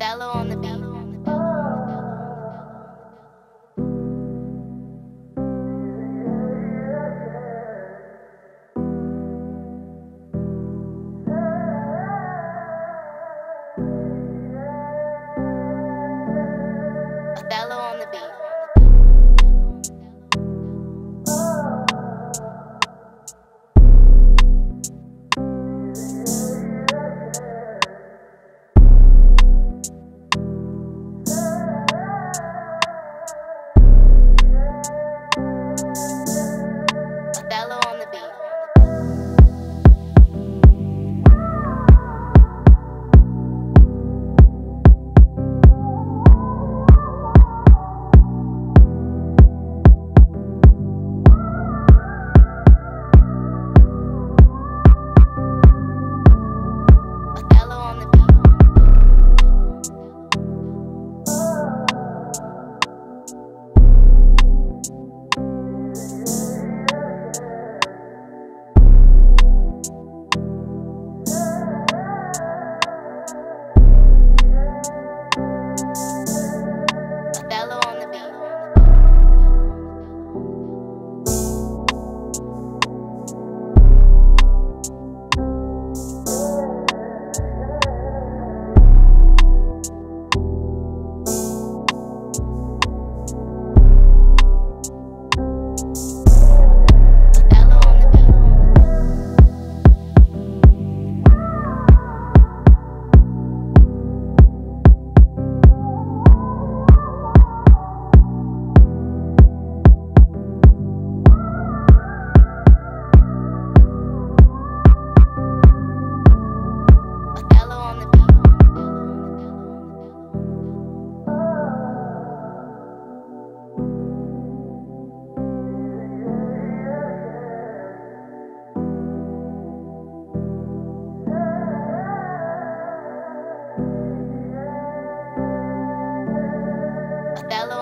Othello on the beat. Othello Othello